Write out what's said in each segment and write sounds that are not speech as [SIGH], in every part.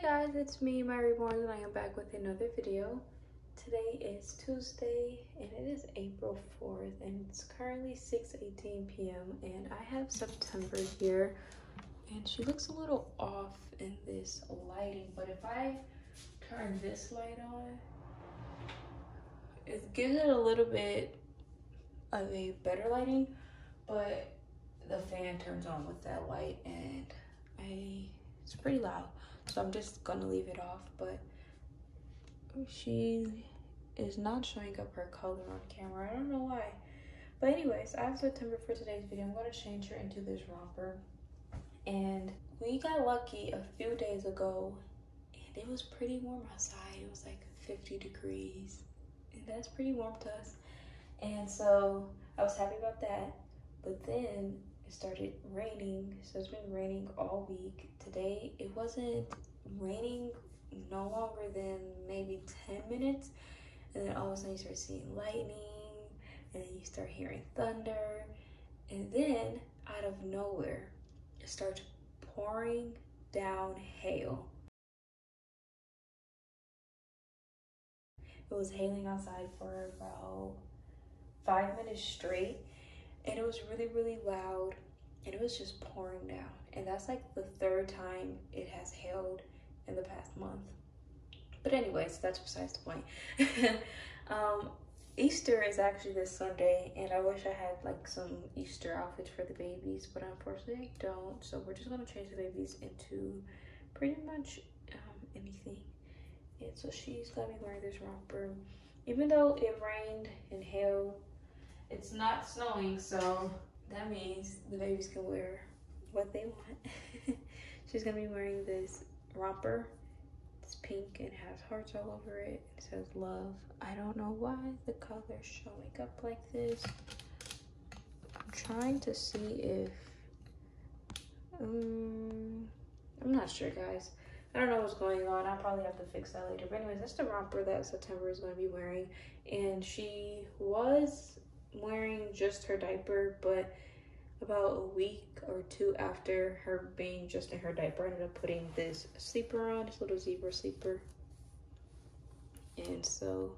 Hey guys, it's me, Mya Reborn, and I am back with another video. Today is Tuesday, and it is April 4th, and it's currently 6.18 p.m., and I have September here, and she looks a little off in this lighting, but if I turn this light on, it gives it a little bit of a better lighting, but the fan turns on with that light, and I it's pretty loud so i'm just gonna leave it off but she is not showing up her color on camera. I don't know why. But anyways i have september for today's video i'm to change her into this romper. And we got lucky a few days ago and it was pretty warm outside. It was like 50 degrees. And that's pretty warm to us. And so i was happy about that. But then it started raining so it's been raining all week. Today it wasn't raining no longer than maybe 10 minutes and then all of a sudden you start seeing lightning and then you start hearing thunder and then out of nowhere it starts pouring down hail. It was hailing outside for about five minutes straight and it was really really loud and it was just pouring down. And that's like the third time it has hailed in the past month. But anyways that's besides the point. [LAUGHS] Um, easter is actually this sunday and i wish i had like some easter outfits for the babies but unfortunately i don't. So we're just going to change the babies into pretty much um, anything. And so she's gonna be wearing this romper. Even though it rained and hailed it's not snowing, so that means the babies can wear what they want. [LAUGHS] She's gonna be wearing this romper. It's pink and has hearts all over it. It says love. I don't know why the color's showing up like this. I'm trying to see if um, I'm not sure guys. I don't know what's going on. I'll probably have to fix that later. But anyways, that's the romper that September is going to be wearing. And she was wearing just her diaper, but about a week or two after her being just in her diaper, I ended up putting this sleeper on, this little zebra sleeper. And so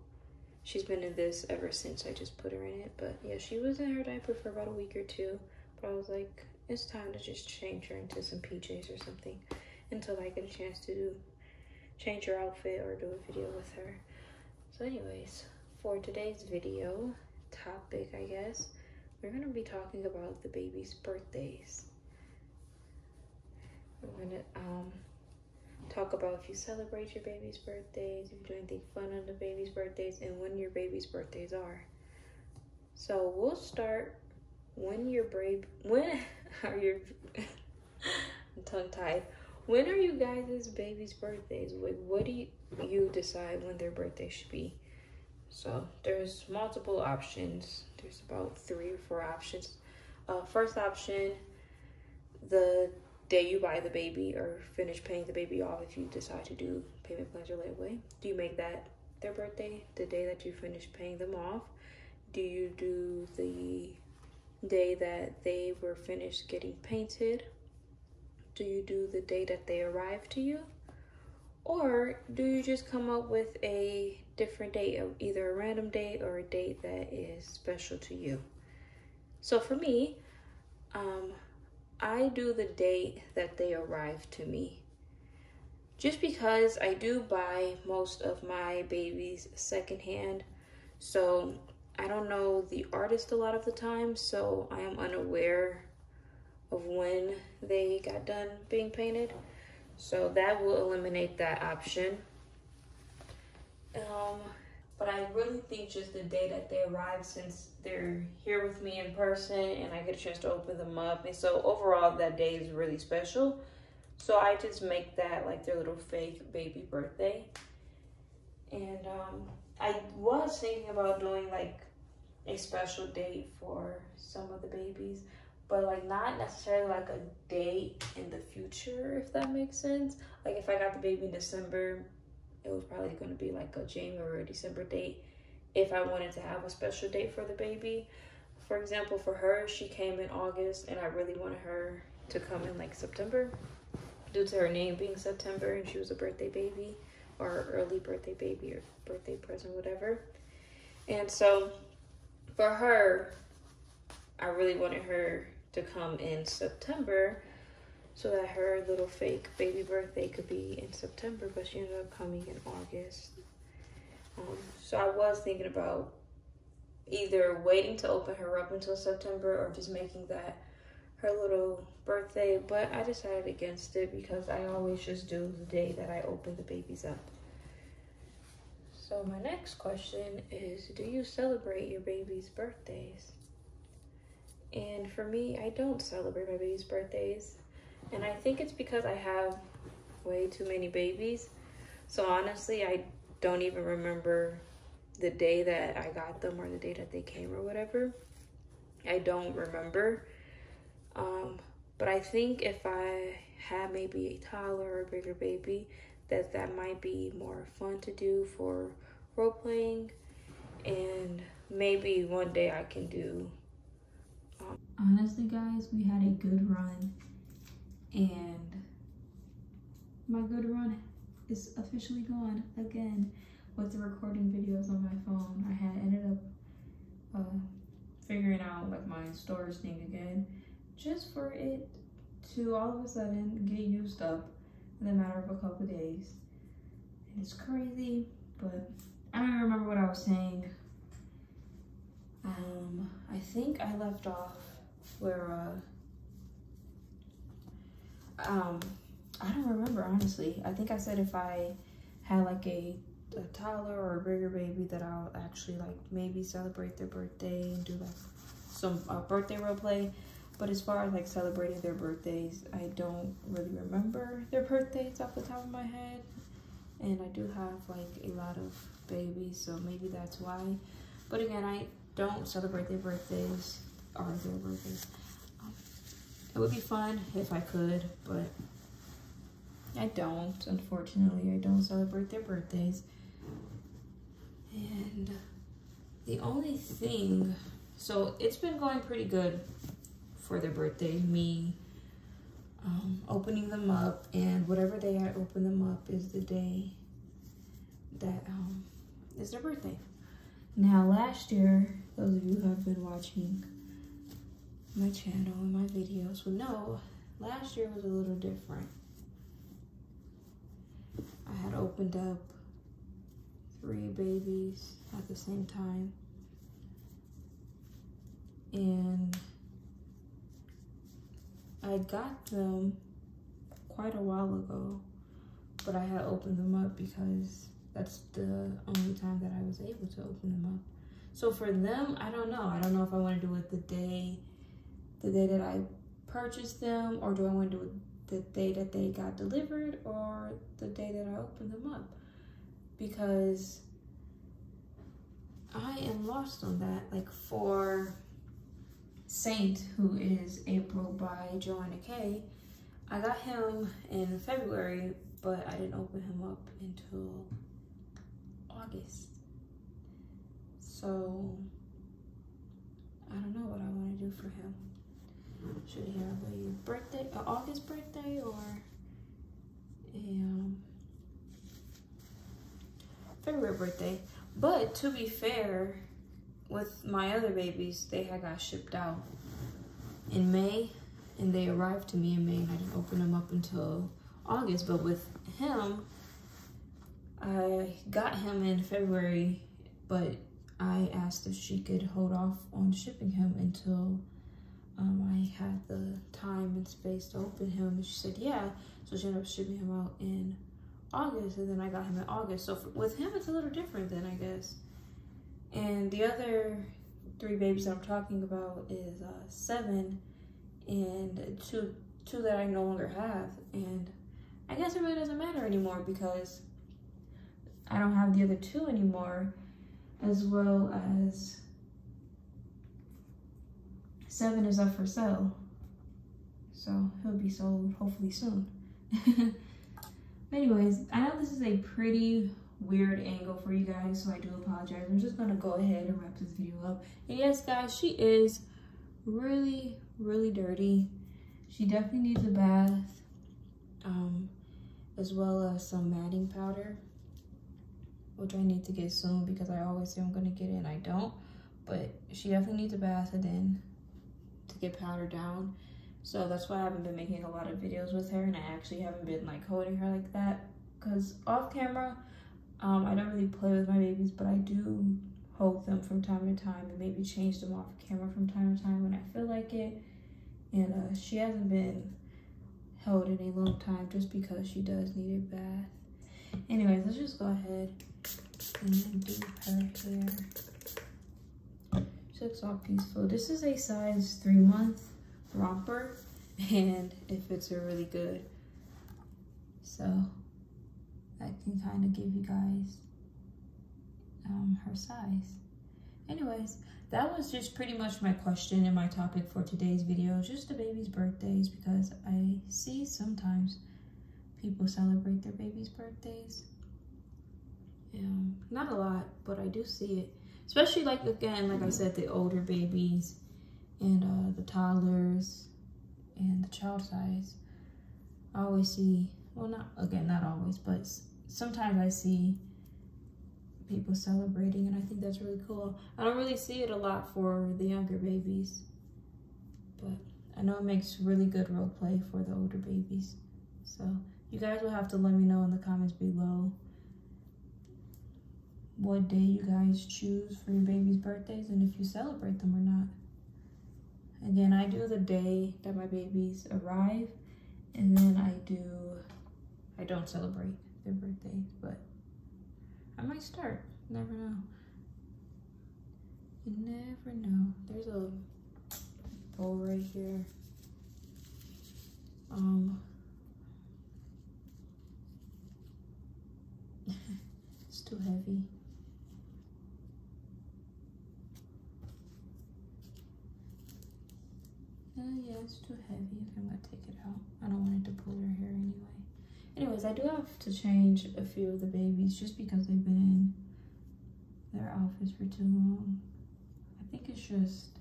she's been in this ever since I just put her in it. But yeah, she was in her diaper for about a week or two. But I was like, it's time to just change her into some PJs or something until I get a chance to do, change her outfit or do a video with her. So anyways, for today's video, topic, I guess, we're going to be talking about the baby's birthdays. We're going to um, talk about if you celebrate your baby's birthdays, if you do anything fun on the baby's birthdays, and when your baby's birthdays are. So we'll start when your brave when [LAUGHS] are your [LAUGHS] tongue tied. When are you guys' baby's birthdays? Like, what do you, you decide when their birthday should be? So there's multiple options. There's about three or four options. Uh, first option, the day you buy the baby or finish paying the baby off if you decide to do payment plans or layaway. Do you make that their birthday, the day that you finish paying them off? Do you do the day that they were finished getting painted? Do you do the day that they arrive to you? Or do you just come up with a different date, of either a random date or a date that is special to you? So for me, um, I do the date that they arrive to me. Just because I do buy most of my babies secondhand, so I don't know the artist a lot of the time, so I am unaware of when they got done being painted. So that will eliminate that option. Um, but I really think just the day that they arrive, since they're here with me in person and I get a chance to open them up. And so overall, that day is really special. So I just make that like their little fake baby birthday. And um, I was thinking about doing like a special date for some of the babies but like not necessarily like a date in the future, if that makes sense. Like if I got the baby in December, it was probably going to be like a January or December date if I wanted to have a special date for the baby. For example, for her, she came in August and I really wanted her to come in like September. due to her name being September and she was a birthday baby or early birthday baby or birthday present, whatever. And so for her, I really wanted her to come in September so that her little fake baby birthday could be in September, but she ended up coming in August. Um, so I was thinking about either waiting to open her up until September or just making that her little birthday, but I decided against it because I always just do the day that I open the babies up. So my next question is, do you celebrate your baby's birthdays? And for me, I don't celebrate my baby's birthdays. And I think it's because I have way too many babies. So honestly, I don't even remember the day that I got them or the day that they came or whatever. I don't remember. Um, but I think if I had maybe a toddler or a bigger baby, that that might be more fun to do for role playing. And maybe one day I can do. Um, Honestly, guys, we had a good run, and my good run is officially gone again with the recording videos on my phone. I had ended up uh, figuring out like my storage thing again just for it to all of a sudden get used up in a matter of a couple days. And it's crazy, but I don't remember what I was saying. Um, I think I left off where, uh, um, I don't remember honestly. I think I said if I had like a, a toddler or a bigger baby that I'll actually like maybe celebrate their birthday and do like some uh, birthday role play. But as far as like celebrating their birthdays, I don't really remember their birthdays off the top of my head. And I do have like a lot of babies, so maybe that's why. But again, I don't celebrate their birthdays or their birthdays. It would be fun if I could, but I don't. Unfortunately, I don't celebrate their birthdays. And the only thing, so it's been going pretty good for their birthday, me um, opening them up, and whatever day I open them up is the day that um, is their birthday. Now, last year, those of you who have been watching my channel and my videos will know last year was a little different. I had opened up three babies at the same time. And I got them quite a while ago, but I had opened them up because that's the only time that I was able to open them up. So for them, I don't know. I don't know if I want to do it the day, the day that I purchased them, or do I want to do it the day that they got delivered, or the day that I opened them up, because I am lost on that. Like for Saint, who is April by Joanna K. I got him in February, but I didn't open him up until August. So, I don't know what I want to do for him. Should have a birthday, an August birthday, or a um, February birthday? But to be fair, with my other babies, they had got shipped out in May and they arrived to me in May and I didn't open them up until August. But with him, I got him in February, but I asked if she could hold off on shipping him until um, I had the time and space to open him. And she said, yeah. So she ended up shipping him out in August and then I got him in August. So for, with him, it's a little different then, I guess. And the other three babies that I'm talking about is uh, seven and two two that I no longer have. And I guess it really doesn't matter anymore because I don't have the other two anymore, as well as seven is up for sale. So he'll be sold hopefully soon. [LAUGHS] Anyways, I know this is a pretty weird angle for you guys, so I do apologize. I'm just gonna go ahead and wrap this video up. And yes, guys, she is really, really dirty. She definitely needs a bath. um, as well as some matting powder, which I need to get soon because I always say I'm gonna get it and I don't. But she definitely needs a bath and then get powder down. So that's why I haven't been making a lot of videos with her and I actually haven't been like holding her like that. Cause off camera, um, I don't really play with my babies, but I do hold them from time to time and maybe change them off camera from time to time when I feel like it. And uh, she hasn't been held in a long time just because she does need a bath. Anyways, let's just go ahead and do her hair. She looks all peaceful. This is a size three month romper and it fits her really good. So I can kind of give you guys um, her size. Anyways, that was just pretty much my question and my topic for today's video. Just the baby's birthdays because I see sometimes people celebrate their baby's birthdays. Um, not a lot, but I do see it. Especially like, again, like I said, the older babies and uh, the toddlers and the child size. I always see, well, not, again, not always, but sometimes I see people celebrating and I think that's really cool. I don't really see it a lot for the younger babies, but I know it makes really good role play for the older babies. So you guys will have to let me know in the comments below what day you guys choose for your baby's birthdays and if you celebrate them or not. Again, I do the day that my babies arrive and then I do, I don't celebrate their birthdays, but I might start. Never know. You never know. There's a bowl right here. Um, [LAUGHS] it's too heavy. Yeah, it's too heavy. I'm gonna take it out. I don't want it to pull her hair anyway. Anyways, I do have to change a few of the babies just because they've been in their outfits for too long. I think it's just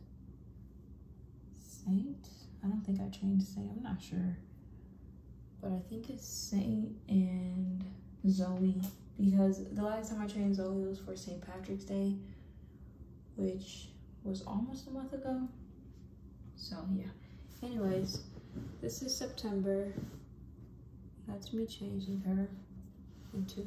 Saint. I don't think I changed Saint. I'm not sure. But I think it's Saint and Zoe because the last time I changed Zoe was for St. Patrick's Day, which was almost a month ago. So yeah. Anyways, this is September. That's me changing her into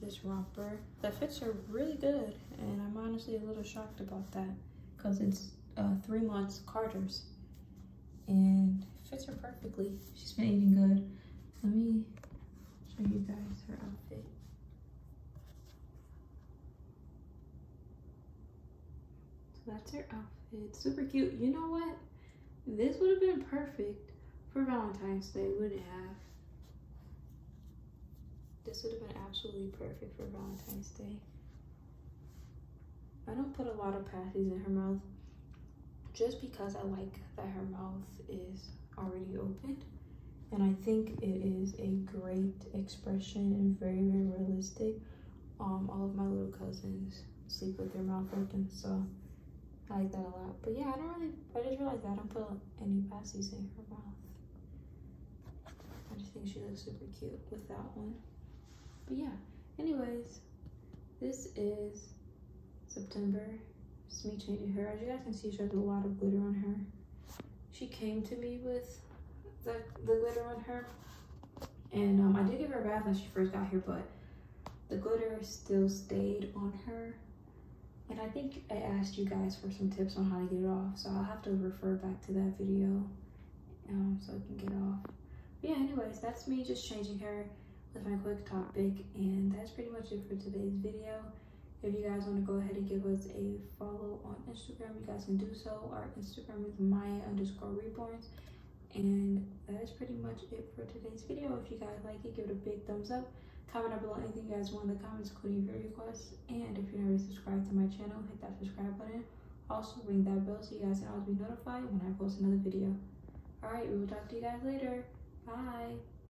this romper that fits her really good. And I'm honestly a little shocked about that because it's uh, three months Carter's and it fits her perfectly. She's been eating good. Let me show you guys her outfit. So that's her outfit. Super cute. You know what? This would have been perfect for Valentine's Day, wouldn't it have? This would have been absolutely perfect for Valentine's Day. I don't put a lot of pasties in her mouth just because I like that her mouth is already opened. And I think it is a great expression and very, very realistic. Um, all of my little cousins sleep with their mouth open, so I like that a lot. But yeah, I don't really, I just realized that I don't put any pasties in her mouth. I just think she looks super cute with that one. But yeah, anyways, this is September. It's me changing her. As you guys can see, she has a lot of glitter on her. She came to me with the, the glitter on her. And um, I did give her a bath when she first got here, but the glitter still stayed on her. And I think I asked you guys for some tips on how to get it off. So I'll have to refer back to that video um, so I can get off. But yeah, anyways, that's me just changing her with my quick topic and that's pretty much it for today's video if you guys want to go ahead and give us a follow on instagram you guys can do so our instagram is mya underscore reborns and that is pretty much it for today's video if you guys like it give it a big thumbs up comment down below anything you guys want in the comments including your requests. And if you're already subscribed to my channel hit that subscribe button. Also ring that bell so you guys can always be notified when i post another video. All right we will talk to you guys later. Bye